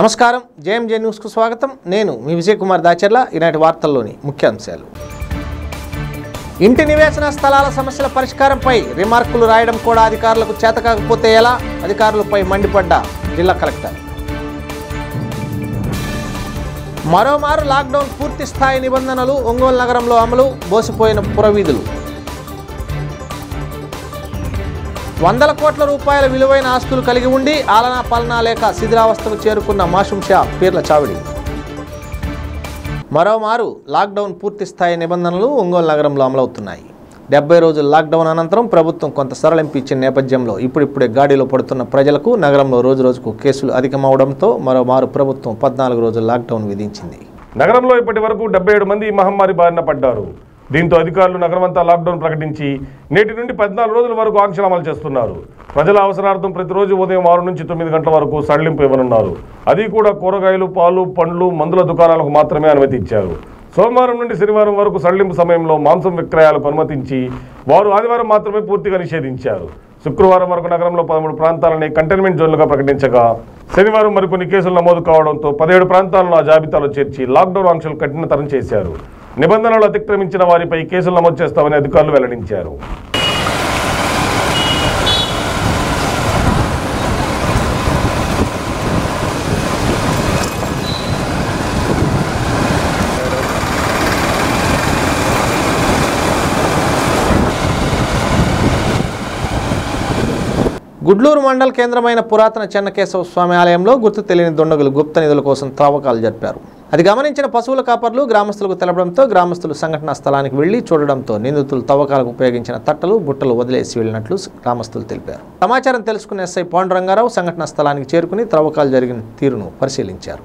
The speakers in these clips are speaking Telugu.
నమస్కారం. జేఎంజే న్యూస్కు స్వాగతం. నేను మీ విజయ్ కుమార్ దాచర్ల. ఈనాటి వార్తల్లోని ముఖ్యాంశాలు. ఇంటి నివేశన స్థలాల సమస్యల పరిష్కారంపై రిమార్కులు రాయడం కూడా అధికారులకు చేతకాకపోతే ఎలా? అధికారులపై మండిపడ్డ జిల్లా కలెక్టర్. మరోమారు లాక్డౌన్ పూర్తి స్థాయి నిబంధనలు ఒంగోలు నగరంలో అమలు. బోసిపోయిన పురవీధులు. వందల కోట్ల రూపాయల విలువైన ఆస్తులు కలిగి ఉండి ఆలనా పాలనా లేక శిథిలావస్థకు చేరుకున్న మాషుం షా పీర్ల చావిడి. మరోమారు లాక్డౌన్ పూర్తి స్థాయి నిబంధనలు ఒంగోలు నగరంలో అమలవుతున్నాయి. డెబ్బై రోజుల లాక్డౌన్ అనంతరం ప్రభుత్వం కొంత సరళింపు ఇచ్చిన నేపథ్యంలో ఇప్పుడిప్పుడే గాడిలో పడుతున్న ప్రజలకు నగరంలో రోజు రోజుకు కేసులు అధికమవడంతో మరోమారు ప్రభుత్వం పద్నాలుగు రోజుల లాక్డౌన్ విధించింది. నగరంలో ఇప్పటి వరకు డెబ్బై ఏడు మంది మహమ్మారి బారిన పడ్డారు. దీంతో అధికారులు నగరమంతా లాక్డౌన్ ప్రకటించి నేటి నుండి పద్నాలుగు రోజుల వరకు ఆంక్షలు అమలు చేస్తున్నారు. ప్రజల అవసరార్థం ప్రతిరోజు ఉదయం ఆరు నుంచి తొమ్మిది గంటల వరకు సడలింపు ఇవ్వనున్నారు. అది కూడా కూరగాయలు పాలు పండ్లు మందుల దుకాణాలకు మాత్రమే అనుమతి ఇచ్చారు. సోమవారం నుండి శనివారం వరకు సడలింపు సమయంలో మాంసం విక్రయాలకు అనుమతించి వారు ఆదివారం మాత్రమే పూర్తిగా నిషేధించారు. శుక్రవారం వరకు నగరంలో పదమూడు ప్రాంతాలని కంటైన్మెంట్ జోన్లుగా ప్రకటించగా శనివారం మరికొన్ని కేసులు నమోదు కావడంతో పదిహేడు ప్రాంతాలను ఆ జాబితాలో చేర్చి లాక్డౌన్ ఆంక్షలు కఠినతరం చేశారు. నిబంధనలు అతిక్రమించిన వారిపై కేసులు నమోదు చేస్తామని అధికారులు వెల్లడించారు. గుడ్లూరు మండల కేంద్రమైన పురాతన చెన్నకేశవ స్వామి ఆలయంలో గుర్తు తెలియని దుండగులు గుప్త నిధుల కోసం త్రవ్వకాలు జరిపారు. అది గమనించిన పశువుల కాపర్లు గ్రామస్తులకు తెలపడంతో గ్రామస్తులు సంఘటనా స్థలానికి వెళ్ళి చూడడంతో నిందితులు తవ్వకాలకు ఉపయోగించిన తట్టలు బుట్టలు వదిలేసి వెళ్ళినట్లు గ్రామస్తులు తెలిపారు. సమాచారం తెలుసుకున్న ఎస్ఐ పాండురంగారావు సంఘటనా స్థలానికి చేరుకుని త్రవ్వకాలు జరిగిన తీరును పరిశీలించారు.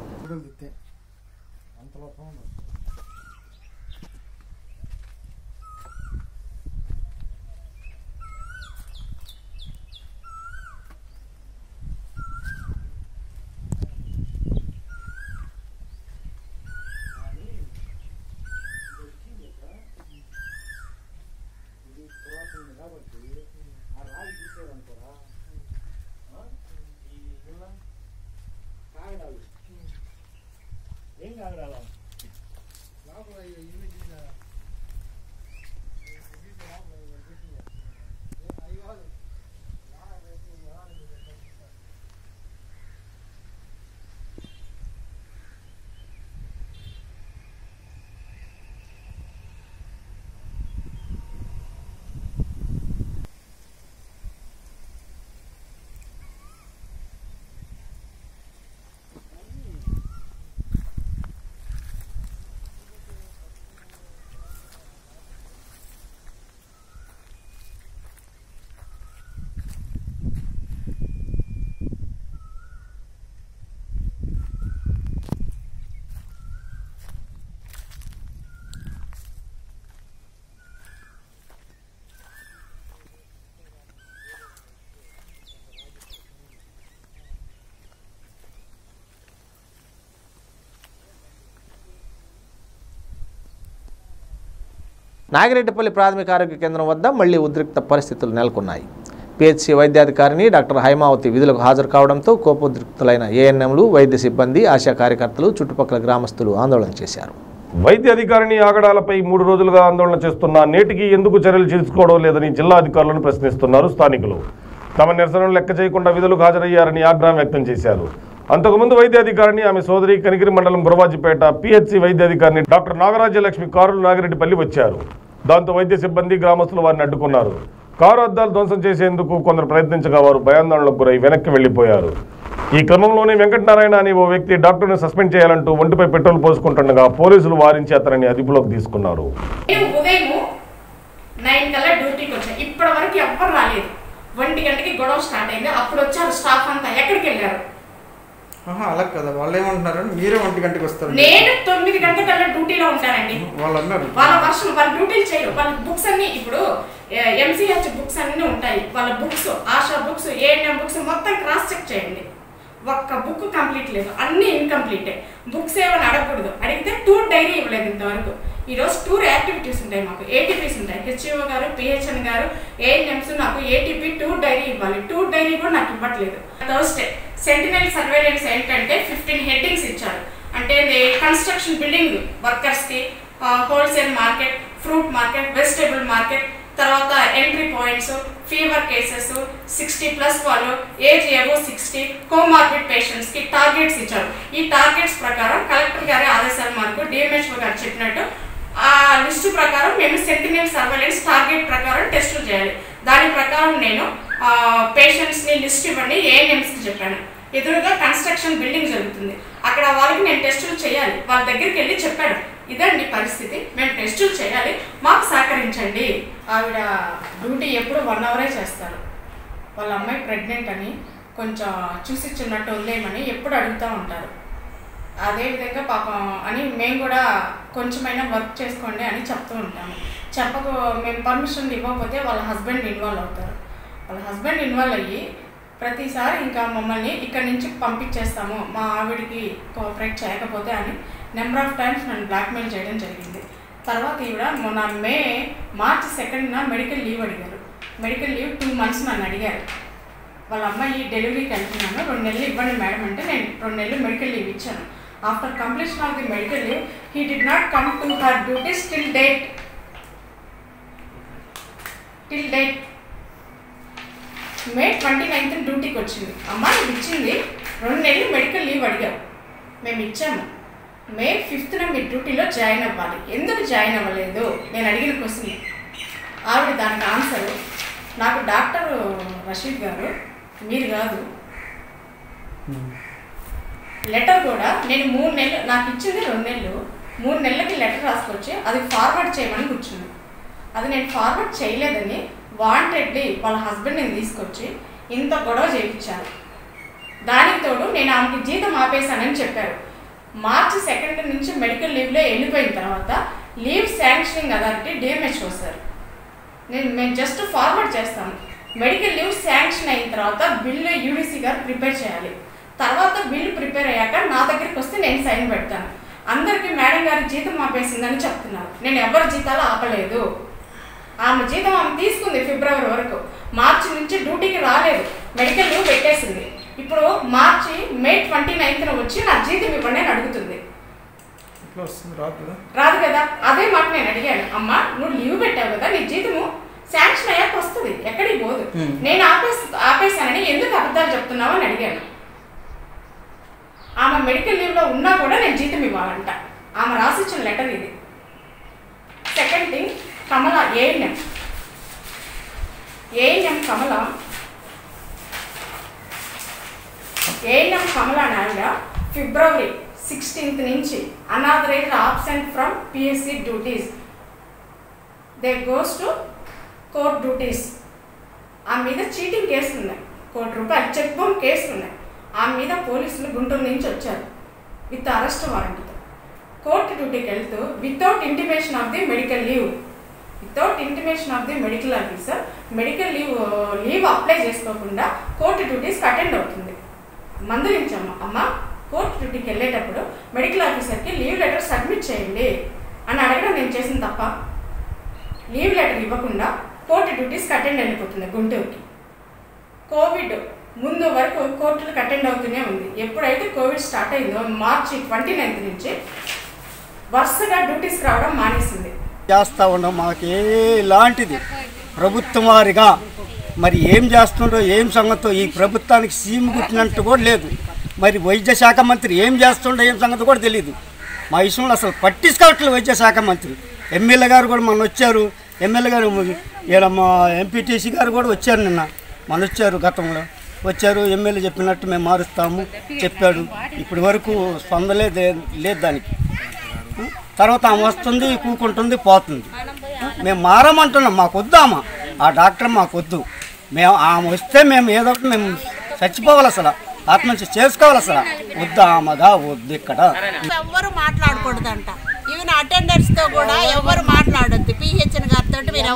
拿回来了，拿回来也因为。నాగిరెడ్డిపల్లి ప్రాథమిక ఆరోగ్య కేంద్రం వద్ద మళ్ళీ ఉద్రిక్త పరిస్థితులు నెలకొన్నాయి. పిహెచ్సి వైద్యాధికారిని డాక్టర్ హైమావతి విధులకు హాజరు కావడంతో కోపోద్రిక్తులైన ఏఎన్ఎంలు వైద్య సిబ్బంది ఆశా కార్యకర్తలు చుట్టుపక్కల గ్రామస్తులు ఆందోళన చేశారు. వైద్య అధికారిని ఆగడాలపై మూడు రోజులుగా ఆందోళన చేస్తున్న నేటికి ఎందుకు చర్యలు తీసుకోవడం లేదని జిల్లా అధికారులను ప్రశ్నిస్తున్నారు స్థానికులు. తమ నిరసనలు లెక్క చేయకుండా విధులకు హాజరయ్యారని ఆగ్రహం వ్యక్తం చేశారు. అంతకుముందు వైద్యాధికారిని ఆమె సోదరి కనిగిరి మండలం బురవాజిపేట పిహెచ్సి వైద్యాధికారిని డాక్టర్ నాగరాజ్యలక్ష్మి కారులు నాగిరెడ్డిపల్లి వచ్చారు. దాంతో వైద్య సిబ్బంది గ్రామస్తులు వారిని అడ్డుకున్నారు. కారు అద్దాలు ధ్వంసం చేసేందుకు కొందరు ప్రయత్నించగా వారు భయాందోళనకు గురై వెనక్కి వెళ్ళిపోయారు ఈ క్రమంలోనే వెంకటనారాయణ అనే ఓ వ్యక్తి డాక్టర్ను సస్పెండ్ చేయాలంటూ ఒంటిపై పెట్రోల్ పోసుకుంటుండగా పోలీసులు వారించి అతనిని అదుపులోకి తీసుకున్నారు. ఇప్పటి వరకు ఎవ్వరు రాలేదు. ఒంటి గంటకి గొడవ స్టార్ట్ అయింది. అప్పుడు వచ్చారు స్టాఫ్ అంతా. ఎక్కడికి వెళ్ళారు? అలా కదా. వాళ్ళు ఏమంటున్నారు మీరే ఒంటి గంటకి వస్తారు. నేను తొమ్మిది గంటకల్లా డ్యూటీలో ఉంటానండి. వాళ్ళు అన్నారు వాళ్ళ వర్షం వాళ్ళ డ్యూటీలు చేయరు. వాళ్ళ బుక్స్ అన్ని ఇప్పుడు ఎంసీహెచ్ బుక్స్ అన్ని ఉంటాయి. వాళ్ళ books ASHA books ANM books మొత్తం క్రాస్ చెక్ చేయండి. ఒక్క బుక్ కంప్లీట్ లేదు. అన్ని ఇన్కంప్లీటే. బుక్స్ ఏమైనా అడగకూడదు. అడిగితే టూర్ డైరీ ఇవ్వలేదు ఇంతవరకు. ఈరోజు టూర్ యాక్టివిటీస్ ఉంటాయి మాకు. ఏటీపీస్ ఉంటాయి. హెచ్ఓ గారు పిహెచ్ఎన్ గారు ఏఎన్ఎంస్ నాకు ఏటీపీ టూ డైరీ ఇవ్వాలి. టూర్ డైరీ కూడా నాకు ఇవ్వట్లేదు. థర్స్డే సెంటినల్ సర్వేలెన్స్ ఏంటంటే ఫిఫ్టీన్ హెడ్డింగ్స్ ఇచ్చారు. అంటే construction building వర్కర్స్కి wholesale market fruit market vegetable market తర్వాత entry points fever cases sixty plus వాళ్ళు ఏజ్ ఏవో సిక్స్టీ కోమార్బిడ్ పేషెంట్స్కి టార్గెట్స్ ఇచ్చారు. ఈ టార్గెట్స్ ప్రకారం కలెక్టర్ గారి ఆదేశాల మేరకు డిఎంహెచ్ఓ గారు చెప్పినట్టు ఆ లిస్టు ప్రకారం మేము సెంటినల్ సర్వేలెన్స్ టార్గెట్ ప్రకారం టెస్టులు చేయాలి. దాని ప్రకారం నేను పేషెంట్స్ని లిస్ట్ ఇవ్వండి ఏ కి చెప్పాను. ఎదురుగా కన్స్ట్రక్షన్ బిల్డింగ్ జరుగుతుంది. అక్కడ వాళ్ళకి నేను టెస్టులు చేయాలి. వాళ్ళ దగ్గరికి వెళ్ళి చెప్పాను. ఇదండి పరిస్థితి. మేము టెస్టులు చేయాలి. మాకు సహకరించండి. ఆవిడ డ్యూటీ ఎప్పుడు వన్ అవరే చేస్తారు. వాళ్ళ అమ్మాయి ప్రెగ్నెంట్ అని కొంచెం చూసి చిన్నట్టు ఉందేమని ఎప్పుడు అడుగుతూ ఉంటారు. అదేవిధంగా పాపం అని మేము కూడా కొంచెమైనా వర్క్ చేసుకోండి అని చెప్తూ ఉంటాము. చెప్పక మేము పర్మిషన్ ఇవ్వకపోతే వాళ్ళ హస్బెండ్ ఇన్వాల్వ్ అవుతారు. వాళ్ళ హస్బెండ్ ఇన్వాల్వ్ అయ్యి ప్రతిసారి ఇంకా మమ్మల్ని ఇక్కడి నుంచి పంపించేస్తాము. మా ఆవిడికి కోఆపరేట్ చేయకపోతే అని నెంబర్ ఆఫ్ టైమ్స్ నన్ను బ్లాక్మెయిల్ చేయడం జరిగింది. తర్వాత ఈవిడ మొన్న మే మార్చ్ సెకండ్న మెడికల్ లీవ్ అడిగారు. మెడికల్ లీవ్ టూ మంత్స్ నన్ను అడిగారు. వాళ్ళ అమ్మాయి డెలివరీకి వెళ్తున్నాను. రెండు నెలలు ఇవ్వండి మేడం అంటే నేను రెండు నెలలు మెడికల్ లీవ్ ఇచ్చాను. After completion of the medical leave he did not come to her duties till date till date May twenty ninth డ్యూటీకి వచ్చింది. అమ్మ నువ్వు ఇచ్చింది రెండు నెలలు మెడికల్ లీవ్ అడిగావు. మేము ఇచ్చాము. మే ఫిఫ్త్న మీ డ్యూటీలో జాయిన్ అవ్వాలి. ఎందుకు జాయిన్ అవ్వలేదు? నేను అడిగిన క్వశ్చన్ ఆవిడ దానికి ఆన్సర్ నాకు డాక్టర్ రషీద్ గారు మీరు కాదు. లెటర్ కూడా నేను మూడు నెలలు నాకు ఇచ్చింది రెండు నెలలు. మూడు నెలలకి లెటర్ రాసుకొచ్చి అది ఫార్వర్డ్ చేయమని కూర్చుంది అది నేను ఫార్వర్డ్ చేయలేదని వాంటెడ్లీ వాళ్ళ హస్బెండ్ నేను తీసుకొచ్చి ఇంత గొడవ చేయించాను దానికి తోడు నేను ఆమెకి జీతం ఆపేశానని చెప్పారు. మార్చి సెకండ్ నుంచి మెడికల్ లీవ్లో వెళ్ళిపోయిన తర్వాత leave sanctioning authority DMHO sir నేను మేము జస్ట్ ఫార్వర్డ్ చేస్తాము. మెడికల్ లీవ్ శాంక్షన్ అయిన తర్వాత బిల్లు యూడీసీ గారు ప్రిపేర్ చేయాలి. తర్వాత బిల్లు ప్రిపేర్ అయ్యాక నా దగ్గరికి వస్తే నేను సైన్ పెడతాను. అందరికీ మేడం గారి జీతం ఆపేసిందని చెప్తున్నారు. నేను ఎవరి జీతాలు ఆపలేదు. ఆమె జీతం ఆమె తీసుకుంది ఫిబ్రవరి వరకు. మార్చి నుంచి డ్యూటీకి రాలేదు. మెడికల్ లీవ్ పెట్టేసింది. ఇప్పుడు మార్చి మే ట్వంటీ నైన్త్న వచ్చి నా జీతం ఇవ్వండి అని అడుగుతుంది. ఇట్లా వస్తుంది? రాదు కదా? రాదు కదా? అదే మాట నేను అడిగాను. అమ్మా నువ్వు లీవ్ పెట్టావు కదా నీ జీతము శాంక్షన్ అయ్యాక వస్తుంది. ఎక్కడికి పోదు. నేను ఆపేసి ఆపేశానని ఎందుకు అబద్ధాలు చెప్తున్నావు అని అడిగాను. ఆమె మెడికల్ లీవ్లో ఉన్నా కూడా నేను జీతం ఇవ్వాలంట. ఆమె రాసిచ్చిన లెటర్ ఇది. Second thing Kamala ANM ANM Kamala ANM Kamala అని ఫిబ్రవరి సిక్స్టీన్త్ నుంచి unauthorised absent from PSC duties they goes to court duties ఆ మీద చీటింగ్ కేసులు ఉన్నాయి. కోటి రూపాయలు చెక్ బౌన్ కేసులు ఉన్నాయి. ఆ మీద పోలీసులు గుంటూరు నుంచి వచ్చారు. విత్ అరెస్ట్ వారెంట్తో కోర్టు డ్యూటీకి వెళ్తూ without intimation of the medical leave. Without intimation of the medical officer medical leave leave apply చేసుకోకుండా కోర్టు డ్యూటీస్కి అటెండ్ అవుతుంది. మందలించమ్మ అమ్మ కోర్టు డ్యూటీకి వెళ్ళేటప్పుడు మెడికల్ ఆఫీసర్కి లీవ్ లెటర్ సబ్మిట్ చేయండి అని అడగడం నేను చేసిన తప్ప లీవ్ లెటర్ ఇవ్వకుండా కోర్టు డ్యూటీస్కి అటెండ్ వెళ్ళిపోతుంది గుంటూరుకి. కోవిడ్ ముందు వరకు కోర్టులకు అటెండ్ అవుతూనే ఉంది. ఎప్పుడైతే కోవిడ్ స్టార్ట్ అయిందో మార్చి ట్వంటీ నైన్త్ నుంచి వరుసగా డ్యూటీస్కి రావడం మానేసింది. చేస్తూ ఉన్నాం. మాకు ఎలాంటిది ప్రభుత్వం వారిగా. మరి ఏం చేస్తుండో ఏం సంగతో? ఈ ప్రభుత్వానికి సీమ్ గుట్టినట్టు కూడా లేదు. మరి వైద్య శాఖ మంత్రి ఏం చేస్తుండో ఏం సంగతి కూడా తెలియదు మా విషయంలో అసలు పట్టించుకోవట్లేదు వైద్య శాఖ మంత్రి. ఎమ్మెల్యే గారు కూడా మొన్న వచ్చారు. ఎమ్మెల్యే గారు ఈడ మా ఎంపీటీసీ గారు కూడా వచ్చారు నిన్న. మొన్న వచ్చారు గతంలో. వచ్చారు ఎమ్మెల్యే చెప్పినట్టు మేము మారుస్తాము చెప్పాడు. ఇప్పటి వరకు స్పందలే లేదు దానికి. తర్వాత ఆమె వస్తుంది కూకుంటుంది పోతుంది. మేము మారమంటున్నాం మాకు వద్దు ఆమె ఆ డాక్టర్ మాకు వద్దు మేము ఆమె వస్తే మేము ఏదో ఒకటి మేము చచ్చిపోవాలి అసలు. ఆత్మహత్య చేసుకోవాలి అసలు. వద్దు ఆమెగా వద్దు ఇక్కడ. ఎవ్వరు మాట్లాడకూడదంట. ఈవెన్ అటెండర్స్తో కూడా ఎవ్వరు మాట్లాడొద్దు. పిహెచ్ఎన్ గారితో మీరు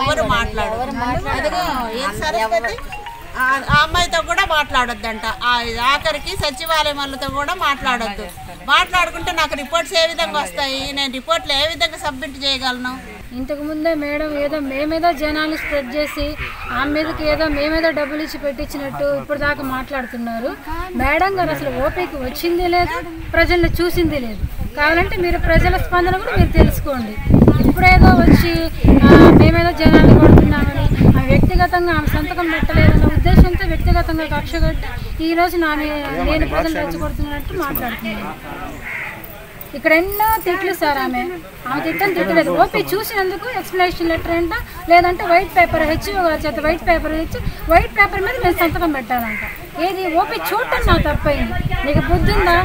ఏం సరస్వతి? ఆ అమ్మాయితో కూడా మాట్లాడొద్దంట. ఆ ఆఖరికి సచివాలయం వాళ్ళతో కూడా మాట్లాడొద్దు. మాట్లాడుకుంటే నాకు రిపోర్ట్స్ ఏ విధంగా వస్తాయి? నేను రిపోర్ట్లు ఏ విధంగా సబ్మిట్ చేయగలను? ఇంతకు ముందే మేడం ఏదో మేమేదో జనాలు స్ప్రెడ్ చేసి ఆమె మీదకి ఏదో మేమేదో డబ్బులు ఇచ్చి పెట్టించినట్టు ఇప్పుడు దాకా మాట్లాడుతున్నారు. మేడం గారు అసలు ఓపీకి వచ్చింది లేదు ప్రజల్ని చూసింది లేదు. కావాలంటే మీరు ప్రజల స్పందన కూడా మీరు తెలుసుకోండి. ఇప్పుడేదో వచ్చి మేమేదో జనాలు కొడుతున్నామని ఆ వ్యక్తిగతంగా ఆమె సంతకం పెట్టలేదన్న ఉద్దేశంతో వ్యక్తిగతంగా కక్ష కట్టి ఈ రోజు నా నేను ప్రజలు రెచ్చగొడుతున్నట్టు మాట్లాడుతున్నాను ఇక్కడ ఎన్నో తిట్లు సార్ ఆమె. ఆమె తిట్టని తిట్టలేదు. ఓపీ చూసినందుకు ఎక్స్ప్లెనేషన్ లెటర్ అంట లేదంటే వైట్ పేపర్ హెచ్ఓ చేత వైట్ పేపర్ ఇచ్చి వైట్ పేపర్ మీద మేము సంతకం పెట్టాలంట. ఏది? ఓపి చూడటం నా తప్పైంది నీకు బుద్ధి ఉందా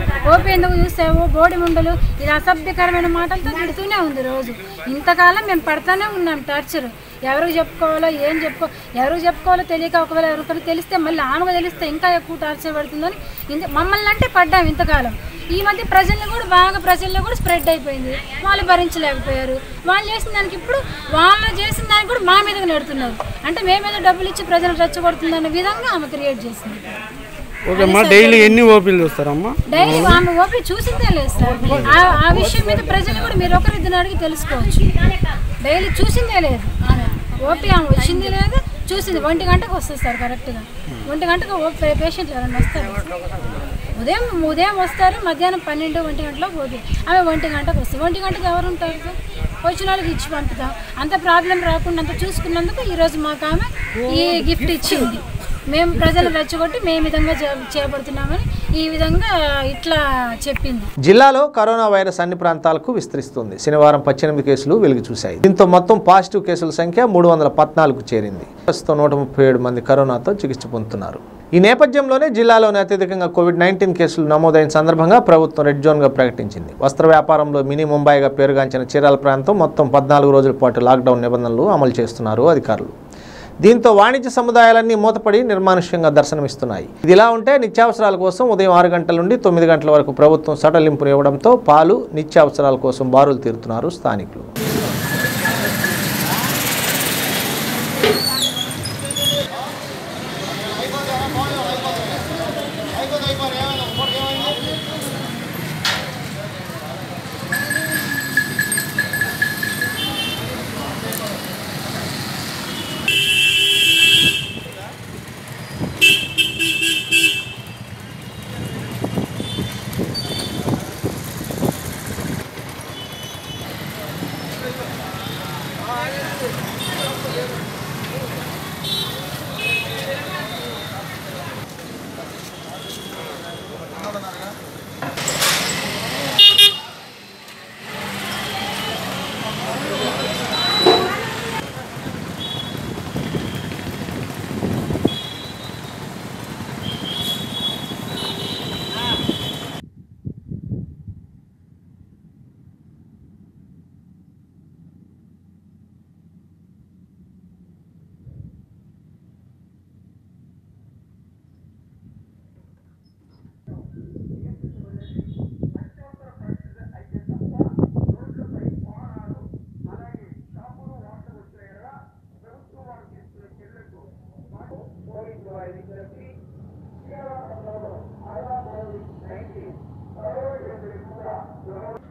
ఎందుకు చూసావు? బోడి ముండలు ఇది అసభ్యకరమైన మాటలతో తిడుతూనే ఉంది రోజు. ఇంతకాలం మేము పడతానే ఉన్నాం టార్చర్. ఎవరికి చెప్పుకోవాలో ఏం చెప్పుకో ఎవరికి చెప్పుకోవాలో తెలియక ఒకవేళ ఎవరికైనా తెలిస్తే మళ్ళీ ఆమెకు తెలిస్తే ఇంకా ఎక్కువ టార్చర్ పడుతుందని ఇంత మమ్మల్ని అంటే పడ్డాం ఇంతకాలం. ఈ మధ్య ప్రజల్ని కూడా బాగా ప్రజల్లో కూడా స్ప్రెడ్ అయిపోయింది. వాళ్ళు భరించలేకపోయారు. వాళ్ళు చేసిన దానికి ఇప్పుడు వాళ్ళు చేసిన దానికి కూడా మా మీదకి నెడుతున్నారు. అంటే మేమేదో డబ్బులు ఇచ్చి ప్రజలు రెచ్చగొడుతుందన్న విధంగా ఆమె క్రియేట్ చేసింది. డైలీ ఎన్ని ఓపీలు చూస్తారమ్మా? డైలీ ఆమె ఓపి చూసిందే లేదు సార్. ఆ- విషయం మీద ప్రజలు కూడా మీరు ఒకరిద్దరిని అడిగి తెలుసుకోవచ్చు. డైలీ చూసిందే లేదు. ఆమె ఓపీ ఆమె వచ్చింది లేదు చూసింది. ఒంటి గంటకు వస్తుంది సార్ కరెక్ట్గా ఒంటి గంటకు ఓపీ పేషెంట్లు ఎవరైనా వస్తారు. ఉదయం ఉదయం వస్తారు మధ్యాహ్నం పన్నెండు ఒంటి గంటలో పోతుంది ఆమె ఒంటి గంటకు వస్తుంది. ఒంటి గంటకు ఎవరు ఉంటారు సార్? వచ్చిన వాళ్ళకి ఇచ్చి పంపుతాం. అంత ప్రాబ్లం రాకుండా అంత చూసుకున్నందుకు ఈరోజు మాకు ఆమె ఈ గిఫ్ట్ ఇచ్చింది. మేము ప్రజలు రెచ్చగొట్టి మేము ఈ విధంగా చేపడుతున్నామని ఈ విధంగా ఇట్లా చెప్పింది. జిల్లాలో కరోనా వైరస్ అన్ని ప్రాంతాలకు విస్తరిస్తుంది. శనివారం పద్దెనిమిది కేసులు వెలుగు చూశాయి. దీంతో మొత్తం పాజిటివ్ కేసుల సంఖ్య మూడు వందల పద్నాలుగు చేరింది. ప్రస్తుతం నూట ముప్పై ఏడు మంది కరోనాతో చికిత్స పొందుతున్నారు. ఈ నేపథ్యంలోనే జిల్లాలోనే అత్యధికంగా కోవిడ్ నైన్టీన్ కేసులు నమోదైన సందర్భంగా ప్రభుత్వం రెడ్ జోన్గా ప్రకటించింది. వస్త్ర వ్యాపారంలో మినీ ముంబైగా పేరుగాంచిన చీరాల ప్రాంతం మొత్తం పద్నాలుగు రోజుల పాటు లాక్డౌన్ నిబంధనలు అమలు చేస్తున్నారు అధికారులు. దీంతో వాణిజ్య సముదాయాలన్నీ మూతపడి నిర్మానుష్యంగా దర్శనమిస్తున్నాయి. ఇది ఇలా ఉంటే నిత్యావసరాల కోసం ఉదయం ఆరు గంటల నుండి తొమ్మిది గంటల వరకు ప్రభుత్వం సడలింపులు ఇవ్వడంతో పాలు నిత్యావసరాల కోసం బారులు తీరుతున్నారు స్థానికులు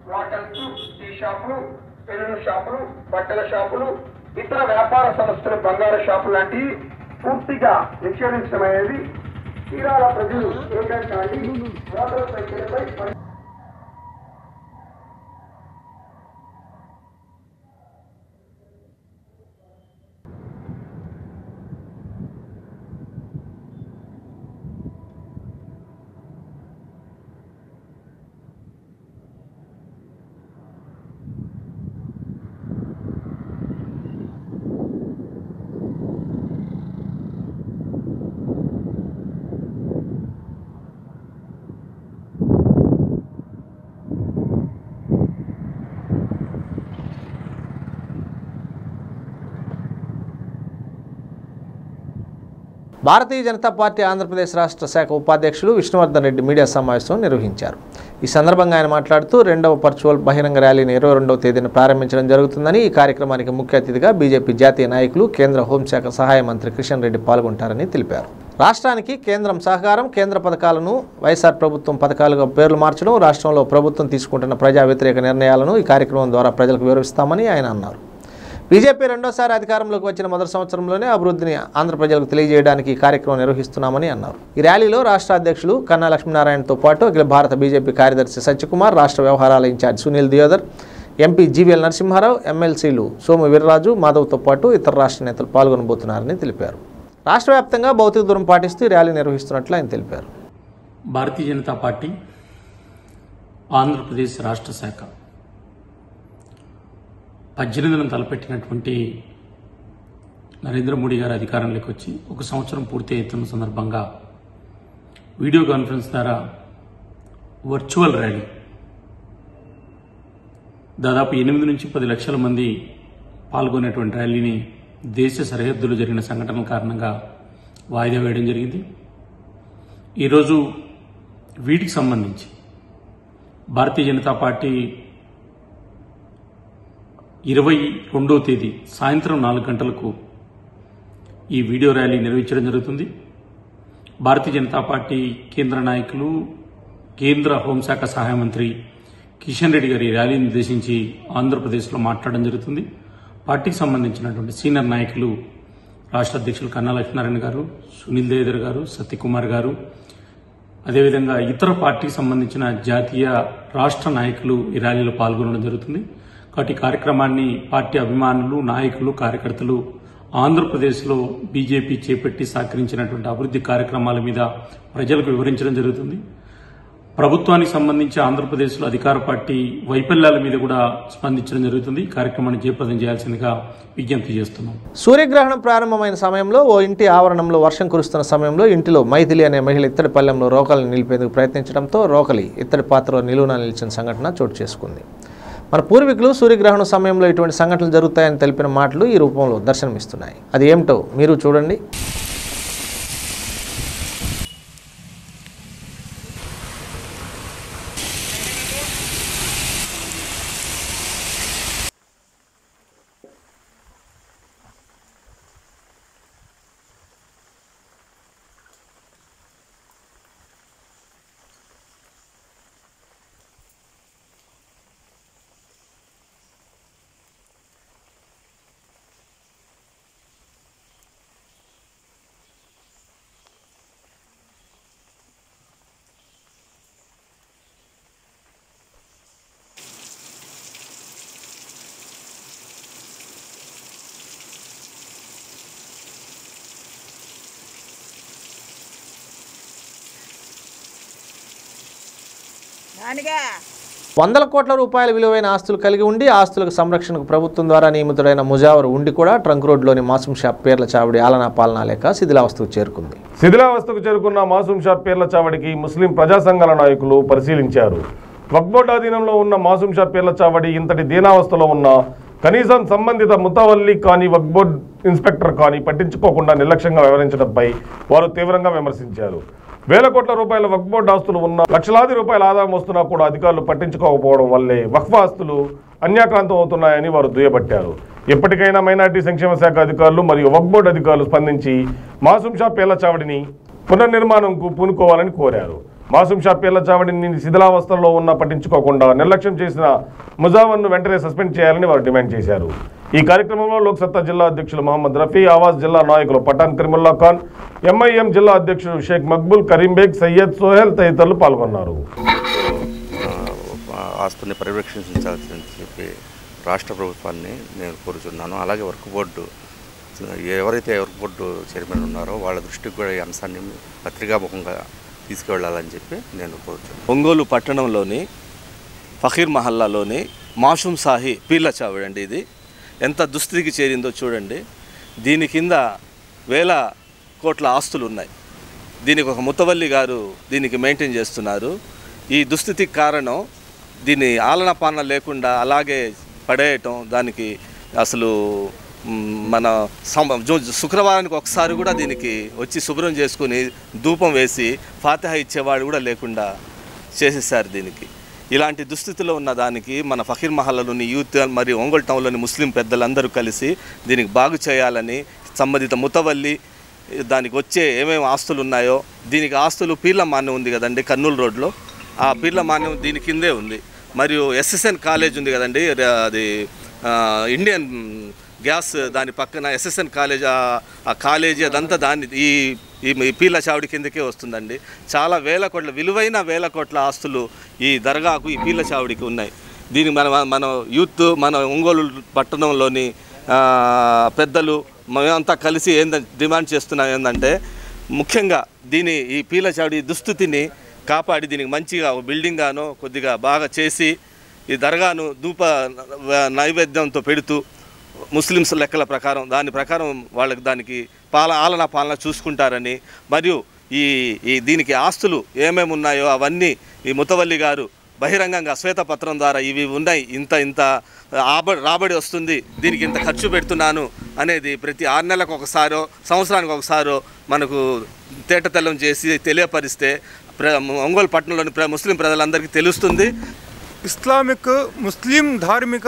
హోటల్స్ టీ షాపులు పెళ్ళి షాపులు బట్టల షాపులు ఇతర వ్యాపార సంస్థలు బంగారు షాపులు లాంటివి పూర్తిగా నిషేధించడమనేది తీరాల ప్రజలు ఏకంగా భారతీయ జనతా పార్టీ ఆంధ్రప్రదేశ్ రాష్ట్ర శాఖ ఉపాధ్యక్షులు విష్ణువర్ధన్ రెడ్డి మీడియా సమావేశం నిర్వహించారు. ఈ సందర్భంగా ఆయన మాట్లాడుతూ రెండవ పర్చువల్ బహిరంగ ర్యాలీని ఇరవై రెండవ తేదీన ప్రారంభించడం జరుగుతుందని ఈ కార్యక్రమానికి ముఖ్య అతిథిగా బీజేపీ జాతీయ నాయకులు కేంద్ర హోంశాఖ సహాయ మంత్రి కిషన్ రెడ్డి పాల్గొంటారని తెలిపారు. రాష్ట్రానికి కేంద్రం సహకారం కేంద్ర పథకాలను వైఎస్ఆర్ ప్రభుత్వం పథకాలుగా పేర్లు మార్చడం రాష్ట్రంలో ప్రభుత్వం తీసుకుంటున్న ప్రజా వ్యతిరేక నిర్ణయాలను ఈ కార్యక్రమం ద్వారా ప్రజలకు వివరిస్తామని ఆయన అన్నారు. బీజేపీ రెండోసారి అధికారంలోకి వచ్చిన మొదటి సంవత్సరంలోనే అభివృద్ధిని ఆంధ్ర ప్రజలకు తెలియజేయడానికి ఈ కార్యక్రమం నిర్వహిస్తున్నామని అన్నారు. ఈ ర్యాలీలో రాష్ట్ర అధ్యక్షులు కన్నా లక్ష్మీనారాయణతో పాటు అఖిల భారత బీజేపీ కార్యదర్శి సత్యకుమార్ రాష్ట్ర వ్యవహారాల in-charge Sunil Deodhar MP GVL Narasimha Rao ఎమ్మెల్సీలు సోము వీర్రాజు మాధవ్తో పాటు ఇతర రాష్ట్ర నేతలు పాల్గొనబోతున్నారని తెలిపారు. రాష్ట్ర వ్యాప్తంగా భౌతిక దూరం పాటిస్తూ ర్యాలీ నిర్వహిస్తున్నట్లు ఆయన తెలిపారు. భారతీయ జనతా పార్టీ ఆంధ్రప్రదేశ్ రాష్ట్ర శాఖ పద్దెనిమిదిన తలపెట్టినటువంటి నరేంద్ర మోడీ గారు అధికారంలోకి వచ్చి ఒక సంవత్సరం పూర్తి అవుతున్న సందర్భంగా వీడియో కాన్ఫరెన్స్ ద్వారా వర్చువల్ ర్యాలీ. దాదాపు ఎనిమిది నుంచి పది లక్షల మంది పాల్గొనేటువంటి ర్యాలీని దేశ సరిహద్దులు జరిగిన సంఘటనల కారణంగా వాయిదా వేయడం జరిగింది. ఈరోజు వీటికి సంబంధించి భారతీయ జనతా పార్టీ ఇరవై రెండవ తేదీ సాయంత్రం నాలుగు గంటలకు ఈ వీడియో ర్యాలీ నిర్వహించడం జరుగుతుంది. భారతీయ జనతా పార్టీ కేంద్ర నాయకులు కేంద్ర హోంశాఖ సహాయ మంత్రి కిషన్ రెడ్డి గారి ర్యాలీని ఉద్దేశించి ఆంధ్రప్రదేశ్లో మాట్లాడడం జరుగుతుంది. పార్టీకి సంబంధించినటువంటి సీనియర్ నాయకులు రాష్ట్ర అధ్యక్షులు కన్నా లక్ష్మీనారాయణ గారు సునీల్ దేదర్ గారు సత్యకుమార్ గారు అదేవిధంగా ఇతర పార్టీకి సంబంధించిన జాతీయ రాష్ట్ర నాయకులు ఈ ర్యాలీలో పాల్గొనడం జరుగుతుంది. కాబట్టి కార్యక్రమాన్ని పార్టీ అభిమానులు నాయకులు కార్యకర్తలు ఆంధ్రప్రదేశ్లో బీజేపీ చేపట్టి సహకరించినటువంటి అభివృద్ధి కార్యక్రమాల మీద ప్రజలకు వివరించడం జరుగుతుంది. ప్రభుత్వానికి సంబంధించి ఆంధ్రప్రదేశ్లో అధికార పార్టీ వైఫల్యాల మీద కూడా స్పందించడం జరుగుతుంది. కార్యక్రమాన్ని జయప్రదం చేయాల్సిందిగా విజ్ఞప్తి చేస్తున్నాం. సూర్యగ్రహణం ప్రారంభమైన సమయంలో ఓ ఇంటి ఆవరణంలో వర్షం కురుస్తున్న సమయంలో ఇంటిలో మైథిలి అనే మహిళ ఇత్తడి పల్లెంలో రోకలిని నిలిపేందుకు ప్రయత్నించడంతో రోకలి ఇత్తడి పాత్రలో నిలువున నిలిచిన సంఘటన చోటు చేసుకుంది. మన పూర్వీకులు సూర్యగ్రహణం సమయంలో ఇటువంటి సంఘటనలు జరుగుతాయని తెలిపిన మాటలు ఈ రూపంలో దర్శనమిస్తున్నాయి. అది ఏమిటో మీరు చూడండి. వందల కోట్ల రూపాయల విలువైన ఆస్తులు కలిగి ఉండి ఆస్తులకు సంరక్షణకు ప్రభుత్వం ద్వారా నియమితుడైన ముజావర్ ఉండి కూడా ట్రంక్ రోడ్లోని మాసం షాప్ పేర్ల చావడి ఆలనా పాలనా లేక శిథిలావస్థకు చేరుకుంది. శిథిలావస్థకు చేరుకున్న మాసూం షా పేర్ల చావడికి ముస్లిం ప్రజా సంఘాల నాయకులు పరిశీలించారు. వక్బోర్డ్ అధీనంలో ఉన్న మాసూం షా పేర్ల చావడి ఇంతటి దీనావస్థలో ఉన్న కనీసం సంబంధిత ముతవల్లి కానీ వక్బోర్డ్ ఇన్స్పెక్టర్ కానీ పట్టించుకోకుండా నిర్లక్ష్యంగా వ్యవహరించడంపై వారు తీవ్రంగా విమర్శించారు. వేల కోట్ల రూపాయల వక్ఫ్ బోర్డు ఆస్తులు ఉన్న లక్షలాది రూపాయల ఆదాయం వస్తున్నా కూడా అధికారులు పట్టించుకోకపోవడం వల్లే వక్ఫ్ ఆస్తులు అన్యాక్రాంతం అవుతున్నాయని వారు దుయ్యబట్టారు. ఎప్పటికైనా మైనార్టీ సంక్షేమ శాఖ అధికారులు మరియు వక్ఫ్ బోర్డు అధికారులు స్పందించి మాసూం షా పేల చావడిని పునర్నిర్మాణంకు పూనుకోవాలని కోరారు. మాసూం షా పేర్లచావడిని శిథిలావస్థలో ఉన్న పట్టించుకోకుండా నిర్లక్ష్యం చేసిన ముజావర్ను వెంటనే సస్పెండ్ చేయాలని వారు డిమాండ్ చేశారు. ఈ కార్యక్రమంలో లోక్సత్తా జిల్లా అధ్యక్షులు మహమ్మద్ రఫీ ఆవాస్ జిల్లా నాయకులు పఠాన్ కరీముల్లా ఖాన్ ఎంఐఎం జిల్లా అధ్యక్షుడు షేక్ మక్బుల్ కరీంబేగ్ సయ్యద్ సోహెల్ తదితరులు పాల్గొన్నారు. ఆస్తుల్ని పరిరక్షించాల్సిందని చెప్పి రాష్ట్ర ప్రభుత్వాన్ని నేను కోరుచున్నాను. అలాగే వర్క్ బోర్డు ఎవరైతే వర్క్ బోర్డు చైర్మన్ ఉన్నారో వాళ్ళ దృష్టికి కూడా ఈ అంశాన్ని పత్రికాముఖంగా తీసుకువెళ్ళాలని చెప్పి నేను కోరుతున్నాను. ఒంగోలు పట్టణంలోని ఫకీర్ మహల్లాలోని మాషూమ్ సాహి పీర్ల చావిడండి ఇది. ఎంత దుస్థితికి చేరిందో చూడండి. దీని కింద వేల కోట్ల ఆస్తులు ఉన్నాయి. దీనికి ఒక ముత్తవల్లి గారు దీనికి మెయింటైన్ చేస్తున్నారు. ఈ దుస్థితికి కారణం దీని ఆలన పాలన లేకుండా అలాగే పడేయటం దానికి అసలు మన సం- శుక్రవారానికి ఒకసారి కూడా దీనికి వచ్చి శుభ్రం చేసుకుని ధూపం వేసి ఫాతిహ ఇచ్చేవాడు కూడా లేకుండా చేసేసారు దీనికి. ఇలాంటి దుస్థితిలో ఉన్న దానికి మన ఫకీర్ మహల్లోని యూత్ మరియు ఒంగోలు టౌన్లోని ముస్లిం పెద్దలందరూ కలిసి దీనికి బాగు చేయాలని సంబంధిత ముతవల్లి దానికి వచ్చే ఏమేమి ఆస్తులు ఉన్నాయో దీనికి ఆస్తులు పీర్ల మాన్యం ఉంది కదండి కర్నూలు రోడ్లో. ఆ పీర్ల మాన్యం దీని కిందే ఉంది. మరియు ఎస్ఎస్ఎన్ కాలేజ్ ఉంది కదండి అది ఇండియన్ గ్యాస్ దాని పక్కన ఎస్ఎస్ఎన్ కాలేజ్ ఆ- కాలేజీ అదంతా దాన్ని ఈ ఈ పీల చావిడి కిందకే వస్తుందండి. చాలా వేల కోట్ల విలువైన వేల కోట్ల ఆస్తులు ఈ దర్గాకు ఈ పీల చావిడికి ఉన్నాయి. దీన్ని మన మన యూత్ మన ఒంగోలు పట్టణంలోని పెద్దలు మేమంతా కలిసి ఏంద డిమాండ్ చేస్తున్నాం ఏంటంటే ముఖ్యంగా దీని ఈ పీల చావిడి దుస్థితిని కాపాడి దీనికి మంచిగా ఒక బిల్డింగ్ గాను కొద్దిగా బాగా చేసి ఈ దర్గాను ధూప నైవేద్యంతో పెడుతూ ముస్లిమ్స్ లెక్కల ప్రకారం దాని ప్రకారం వాళ్ళకి దానికి పాల ఆలన పాలన చూసుకుంటారని మరియు ఈ ఈ దీనికి ఆస్తులు ఏమేమి ఉన్నాయో అవన్నీ ఈ ముతవల్లి గారు బహిరంగంగా శ్వేతపత్రం ద్వారా ఇవి ఉన్నాయి ఇంత ఇంత ఆబ రాబడి వస్తుంది దీనికి ఇంత ఖర్చు పెడుతున్నాను అనేది ప్రతి ఆరు నెలలకు ఒకసారో సంవత్సరానికి ఒకసారో మనకు తేటతెల్లం చేసి తెలియపరిస్తే ప్ర ఒంగోలు పట్టణంలోని ప్ర ముస్లిం ప్రజలందరికీ తెలుస్తుంది. ఇస్లామిక్ ముస్లిం ధార్మిక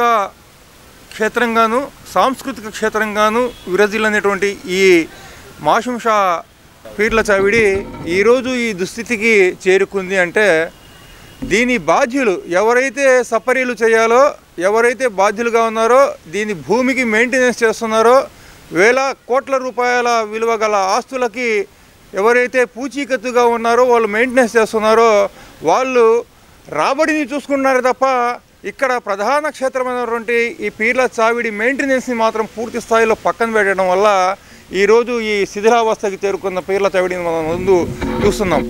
క్షేత్రంగాను సాంస్కృతిక క్షేత్రంగాను విరజిల్లనేటువంటి ఈ మాషంషా పీర్ల చావిడి ఈరోజు ఈ దుస్థితికి చేరుకుంది అంటే దీని బాధ్యులు ఎవరైతే సపరీలు చేయాలో ఎవరైతే బాధ్యులుగా ఉన్నారో దీని భూమికి మెయింటెనెన్స్ చేస్తున్నారో వేల కోట్ల రూపాయల విలువ గల ఆస్తులకి ఎవరైతే పూచీకత్తుగా ఉన్నారో వాళ్ళు మెయింటెనెన్స్ చేస్తున్నారో వాళ్ళు రాబడిని చూసుకున్నారు తప్ప ఇక్కడ ప్రధాన క్షేత్రమైనటువంటి ఈ పీర్ల చావిడి మెయింటెనెన్స్ని మాత్రం పూర్తి స్థాయిలో పక్కన పెట్టడం వల్ల ఈరోజు ఈ శిథిలావస్థకి చేరుకున్న పీర్ల చావిడిని మనం ముందు చూస్తున్నాం.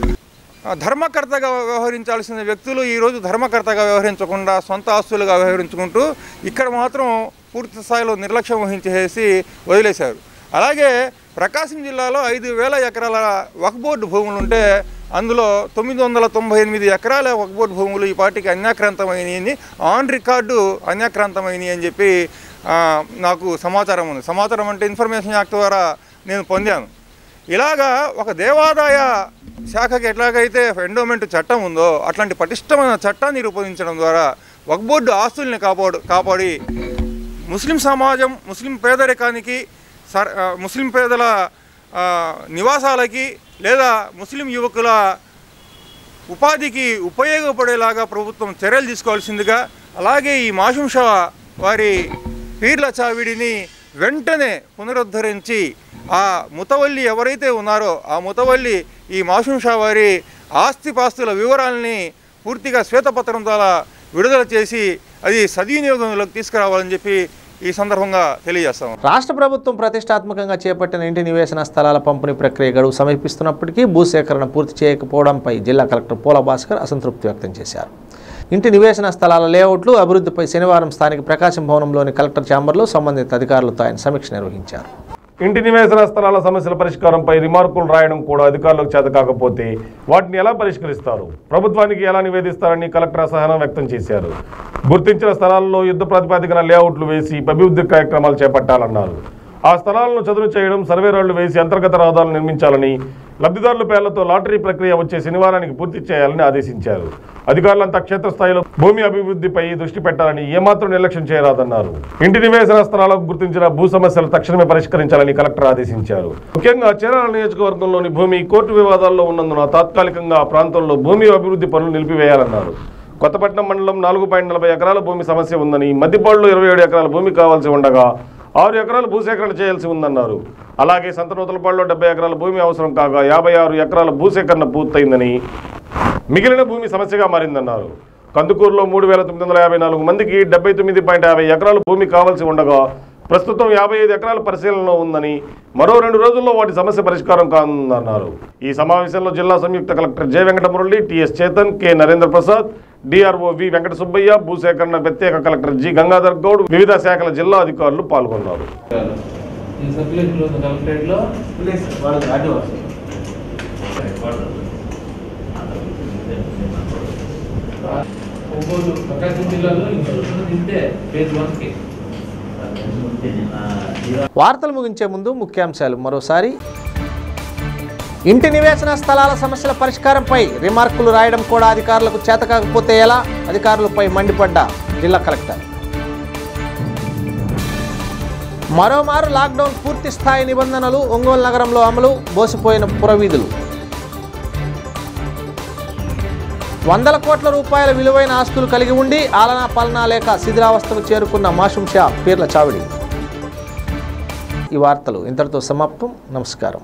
ఆ, ధర్మకర్తగా వ్యవహరించాల్సిన వ్యక్తులు ఈరోజు ధర్మకర్తగా వ్యవహరించకుండా సొంత ఆస్తులుగా వ్యవహరించుకుంటూ ఇక్కడ మాత్రం పూర్తి స్థాయిలో నిర్లక్ష్యం వహించేసి వదిలేశారు. అలాగే ప్రకాశం జిల్లాలో ఐదు వేల ఎకరాల వక్బోర్డు భూములు ఉంటే అందులో తొమ్మిది వందల తొంభై ఎనిమిది ఎకరాల వక్బోర్డ్ భూములు ఈ పార్టీకి అన్యాక్రాంతమైనవి ఆన్ రికార్డు అన్యాక్రాంతమైనవి అని చెప్పి నాకు సమాచారం ఉంది. సమాచారం అంటే ఇన్ఫర్మేషన్ యాక్ట్ ద్వారా నేను పొందాను. ఇలాగా ఒక దేవాదాయ శాఖకి ఎట్లాగైతే ఎండోమెంట్ చట్టం ఉందో అట్లాంటి పటిష్టమైన చట్టాన్ని రూపొందించడం ద్వారా వక్బోర్డు ఆస్తుల్ని కాపాడు కాపాడి ముస్లిం సమాజం ముస్లిం పేదరికానికి సర్ ముస్లిం పేదల నివాసాలకి లేదా ముస్లిం యువకుల ఉపాధికి ఉపయోగపడేలాగా ప్రభుత్వం చర్యలు తీసుకోవాల్సిందిగా అలాగే ఈ మాషుం షా వారి పీర్ల చావిడిని వెంటనే పునరుద్ధరించి ఆ ముతవల్లి ఎవరైతే ఉన్నారో ఆ ముతవల్లి ఈ మాషుం షా వారి ఆస్తిపాస్తుల వివరాలని పూర్తిగా శ్వేతపత్రం ద్వారా విడుదల చేసి అది సద్వినియోగంలోకి తీసుకురావాలని చెప్పి ఈ సందర్భంగా తెలియజేస్తాం రాష్ట్ర ప్రభుత్వం ప్రతిష్టాత్మకంగా చేపట్టిన ఇంటి నివేశన స్థలాల పంపిణీ ప్రక్రియ గడువు సమీపిస్తున్నప్పటికీ భూసేకరణ పూర్తి చేయకపోవడంపై జిల్లా కలెక్టర్ పోల భాస్కర్ అసంతృప్తి వ్యక్తం చేశారు. ఇంటి నివేశన స్థలాల లేఅవుట్లు అభివృద్ధిపై శనివారం స్థానిక ప్రకాశం భవనంలోని కలెక్టర్ ఛాంబర్లో సంబంధిత అధికారులతో ఆయన సమీక్ష నిర్వహించారు. ఇంటి నివేశన స్థలాల సమస్యల పరిష్కారంపై రిమార్కులు రాయడం కూడా అధికారులకు చేత కాకపోతే వాటిని ఎలా పరిష్కరిస్తారు? ప్రభుత్వానికి ఎలా నివేదిస్తారని కలెక్టర్ అసహనం వ్యక్తం చేశారు. గుర్తించిన స్థలాల్లో యుద్ధ ప్రాతిపదికన లేఅవుట్లు వేసి అభివృద్ధి కార్యక్రమాలు చేపట్టాలన్నారు. ఆ స్థలాలను చదును చేయడం సర్వే రోడ్లు వేసి అంతర్గత రహదారులు నిర్మించాలని లబ్ధిదారుల పేర్లతో లాటరీ ప్రక్రియ వచ్చే శనివారానికి పూర్తి చేయాలని ఆదేశించారు. అధికారులంతా క్షేత్రస్థాయిలో భూమి అభివృద్ధిపై దృష్టి పెట్టాలని ఏమాత్రం నిర్లక్ష్యం చేయరాదన్నారు. ఇంటి నివేశన స్థలాలకు గుర్తించిన భూ సమస్యలు తక్షణమే పరిష్కరించాలని కలెక్టర్ ఆదేశించారు. ముఖ్యంగా చీరాల నియోజకవర్గంలోని భూమి కోర్టు వివాదాల్లో ఉన్నందున తాత్కాలికంగా ఆ ప్రాంతంలో భూమి అభివృద్ధి పనులు నిలిపివేయాలన్నారు. కొత్తపట్నం మండలం నాలుగు పాయింట్ నలభై ఎకరాల భూమి సమస్య ఉందని మద్దిపాడులో ఇరవై ఏడు ఎకరాల భూమి కావాల్సి ఉండగా ఆరు ఎకరాలు భూసేకరణ చేయాల్సి ఉందన్నారు. అలాగే సంతనూతలపాడులో డెబ్బై ఎకరాల భూమి అవసరం కాగా యాభై ఆరు ఎకరాల భూసేకరణ పూర్తయిందని మిగిలిన భూమి సమస్యగా మారిందన్నారు. కందుకూరులో మూడు వేల తొమ్మిది వందల యాభై నాలుగు మందికి డెబ్బై తొమ్మిది పాయింట్ యాభై ఎకరాల భూమి కావాల్సి ఉండగా ప్రస్తుతం యాభై ఐదు ఎకరాల పరిశీలనలో ఉందని మరో రెండు రోజుల్లో వాటి సమస్య పరిష్కారం కానుందన్నారు. ఈ సమావేశంలో జిల్లా సంయుక్త collector J Venkatamurali TS Chetan K Narendra Prasad DRO V Venkata Subbaiah భూసేకరణ ప్రత్యేక కలెక్టర్ జి గంగాధర్ గౌడ్ వివిధ శాఖల జిల్లా అధికారులు పాల్గొన్నారు. ఒంగోలు ప్రకాశం జిల్లాలో ఇంతే ఫేజ్ వన్కి. వార్తలు ముగించే ముందు ముఖ్యాంశాలు మరోసారి. ఇంటి నివేశన స్థలాల సమస్యల పరిష్కారంపై రిమార్కులు రాయడం కూడా అధికారులకు చేతకాకపోతే ఎలా? అధికారులపై మండిపడ్డ జిల్లా కలెక్టర్. మరోమారు లాక్డౌన్ పూర్తి స్థాయి నిబంధనలు ఒంగోలు నగరంలో అమలు బోసిపోయిన పురవీధులు. వందల కోట్ల రూపాయల విలువైన ఆస్తులు కలిగి ఉండి ఆలనా పాలనా లేక శిథిరావస్థకు చేరుకున్న మాషుం షా పీర్ల చావిడి. ఈ వార్తలు ఇంతటితో సమాప్తం. నమస్కారం.